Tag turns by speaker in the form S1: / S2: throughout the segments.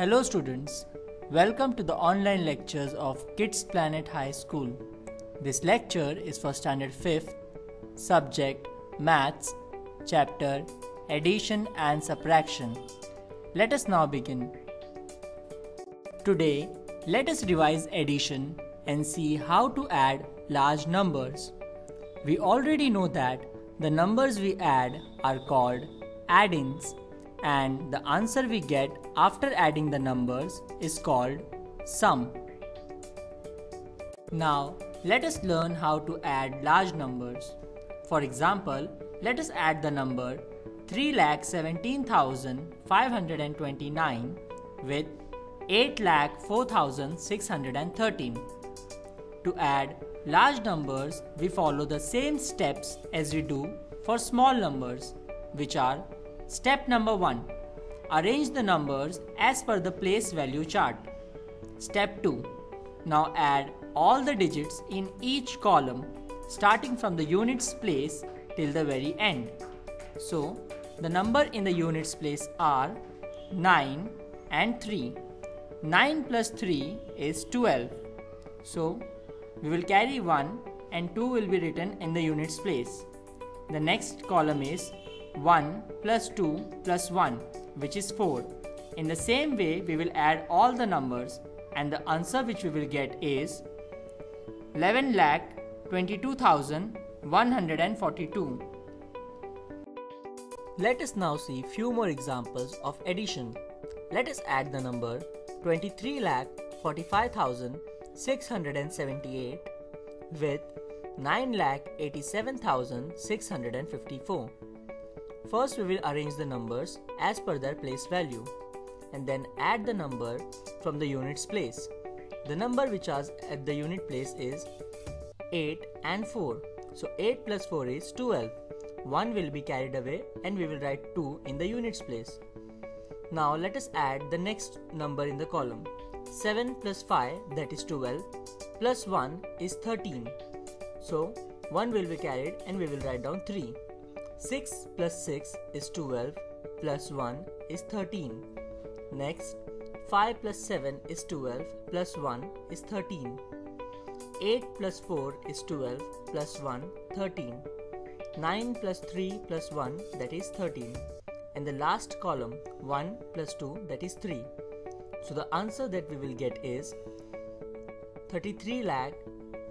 S1: Hello students, welcome to the online lectures of Kids Planet High School. This lecture is for standard 5th, subject Maths, chapter Addition and Subtraction. Let us now begin. Today, let us revise addition and see how to add large numbers. We already know that the numbers we add are called addends and the answer we get after adding the numbers is called sum. Now, let us learn how to add large numbers. For example, let us add the number 3,17,529 with 8,04,613. To add large numbers, we follow the same steps as we do for small numbers, which are Step number 1 Arrange the numbers as per the place value chart. Step 2 Now add all the digits in each column starting from the units place till the very end. So, the number in the units place are 9 and 3. 9 plus 3 is 12. So, we will carry 1 and 2 will be written in the units place. The next column is 1 plus 2 plus 1 which is 4. In the same way we will add all the numbers and the answer which we will get is 11 lakh 22,142. Let us now see few more examples of addition. Let us add the number 23 lakh 45,678 with 9 lakh 87,654. First we will arrange the numbers as per their place value and then add the number from the units place. The number which is at the unit place is 8 and 4. So 8 plus 4 is 12. 1 will be carried away and we will write 2 in the units place. Now let us add the next number in the column. 7 plus 5 that is 12 plus 1 is 13. So 1 will be carried and we will write down 3. 6 plus 6 is 12 plus 1 is 13. Next 5 plus 7 is 12 plus 1 is 13. 8 plus 4 is 12 plus 1 13. 9 plus 3 plus 1 that is 13 and the last column 1 plus 2 that is 3. So the answer that we will get is 33 lakh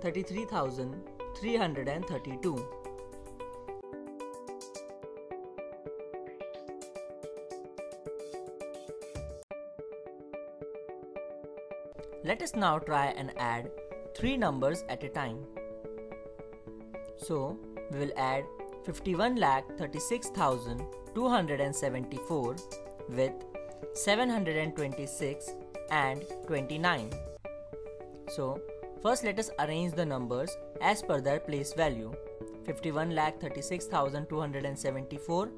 S1: 33,332. Let us now try and add three numbers at a time. So we will add 51 lakh 36,274 with 726 and 29. So first let us arrange the numbers as per their place value. 51 lakh 36,274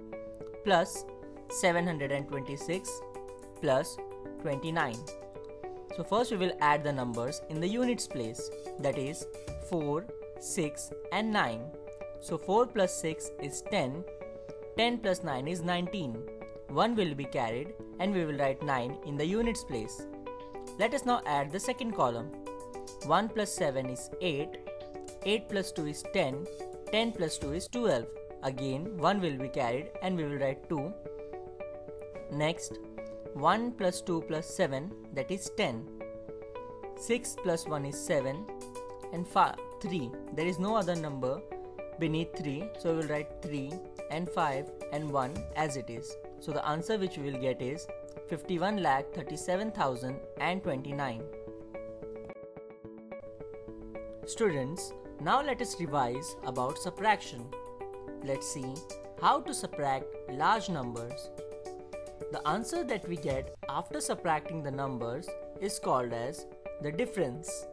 S1: plus 726 plus 29. So first we will add the numbers in the units place that is 4, 6 and 9. So 4 plus 6 is 10, 10 plus 9 is 19. 1 will be carried and we will write 9 in the units place. Let us now add the second column. 1 plus 7 is 8, 8 plus 2 is 10, 10 plus 2 is 12. Again 1 will be carried and we will write 2. Next 1 plus 2 plus 7 that is 10. 6 plus 1 is 7 and 5, 3. There is no other number beneath 3 so we will write 3 and 5 and 1 as it is. So the answer which we will get is 51 lakh 37,029. Students, now let us revise about subtraction. Let's see how to subtract large numbers. The answer that we get after subtracting the numbers is called as the difference.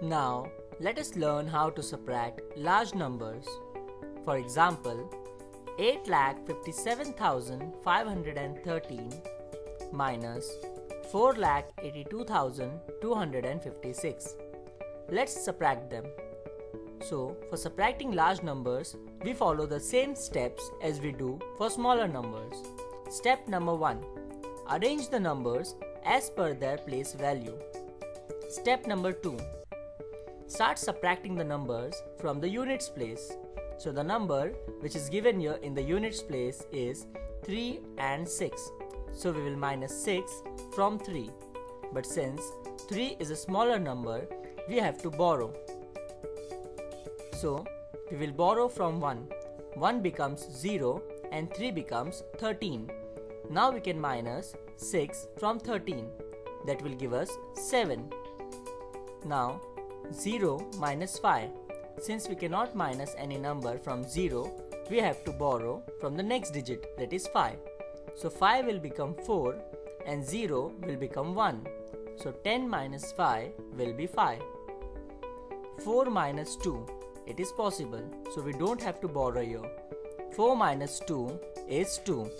S1: Now, let us learn how to subtract large numbers. For example, 8,57,513 minus 4,82,256. Let's subtract them. So, for subtracting large numbers, we follow the same steps as we do for smaller numbers. Step number 1 Arrange the numbers as per their place value. Step number 2. Start subtracting the numbers from the units place. So the number which is given here in the units place is 3 and 6. So we will minus 6 from 3. But since 3 is a smaller number, we have to borrow. So we will borrow from 1. 1 becomes 0 and 3 becomes 13. Now we can minus 6 from 13. That will give us 7. Now 0 minus 5. Since we cannot minus any number from 0, we have to borrow from the next digit that is 5. So 5 will become 4 and 0 will become 1. So 10 minus 5 will be 5. 4 minus 2. It is possible. So we don't have to borrow here. 4 minus 2 is 2.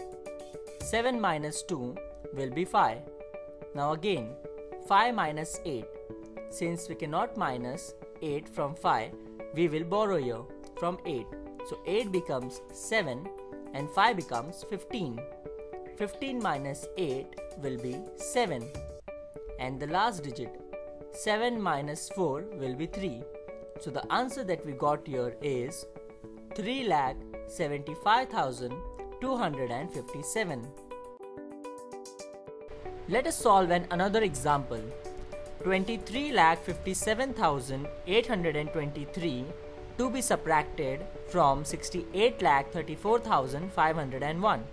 S1: 7 minus 2 will be 5. Now again 5 minus 8. Since we cannot minus 8 from 5, we will borrow here from 8. So 8 becomes 7 and 5 becomes 15. 15 minus 8 will be 7 and the last digit 7 minus 4 will be 3. So the answer that we got here is 3 lakh 75,257. Let us solve an another example. 23 lakh 57,823 to be subtracted from 68 lakh 34,501.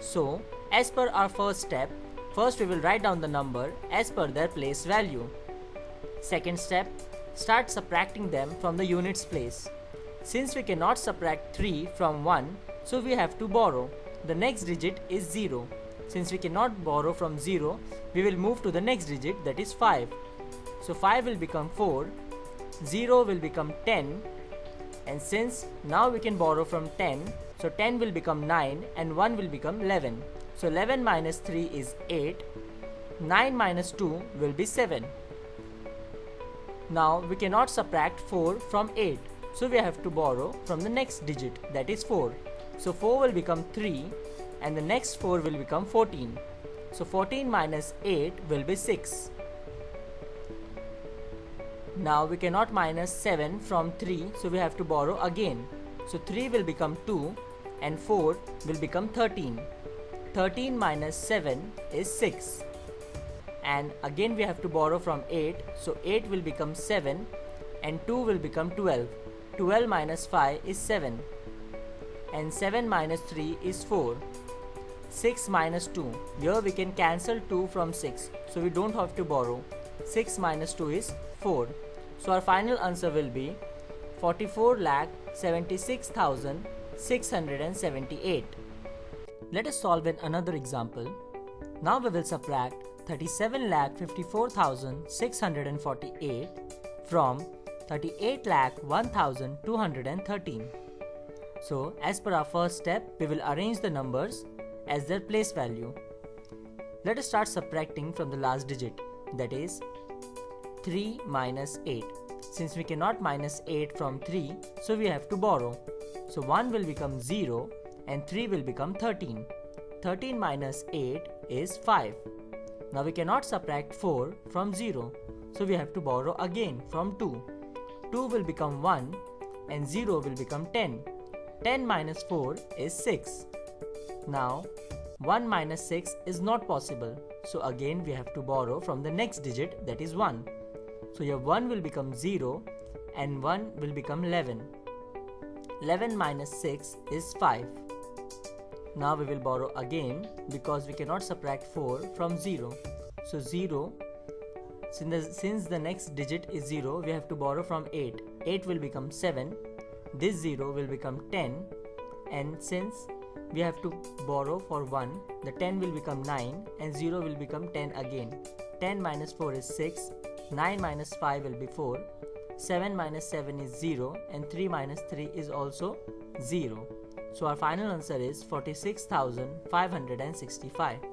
S1: So, as per our first step, first we will write down the number as per their place value. Second step, start subtracting them from the units place. Since we cannot subtract 3 from 1, so we have to borrow. The next digit is 0. Since we cannot borrow from 0, we will move to the next digit that is 5. So 5 will become 4, 0 will become 10 and since now we can borrow from 10, so 10 will become 9 and 1 will become 11. So 11 minus 3 is 8. 9 minus 2 will be 7. Now we cannot subtract 4 from 8. So we have to borrow from the next digit that is 4. So 4 will become 3 and the next 4 will become 14. So 14 minus 8 will be 6. Now we cannot minus 7 from 3 so we have to borrow again. So 3 will become 2 and 4 will become 13. 13 minus 7 is 6 and again we have to borrow from 8 so 8 will become 7 and 2 will become 12 12 minus 5 is 7 and 7 minus 3 is 4 6 minus 2 here we can cancel 2 from 6 so we don't have to borrow. 6 minus 2 is 4 so our final answer will be 44 lakh 76,678 let us solve in another example. Now we will subtract 37 lakh 54,648 from 38 lakh 1,213. So as per our first step, we will arrange the numbers as their place value. Let us start subtracting from the last digit that is 3 minus 8. Since we cannot minus 8 from 3, so we have to borrow. So 1 will become 0 and 3 will become 13. 13 minus 8 is 5. Now we cannot subtract 4 from 0, so we have to borrow again from 2. 2 will become 1 and 0 will become 10. 10 minus 4 is 6. Now 1 minus 6 is not possible, so again we have to borrow from the next digit that is 1. So your 1 will become 0 and 1 will become 11. 11 minus 6 is 5. Now we will borrow again because we cannot subtract 4 from 0. So 0, since the, since the next digit is 0, we have to borrow from 8. 8 will become 7, this 0 will become 10 and since we have to borrow for 1, the 10 will become 9 and 0 will become 10 again. 10 minus 4 is 6, 9 minus 5 will be 4, 7 minus 7 is 0 and 3 minus 3 is also 0. So our final answer is 46,565.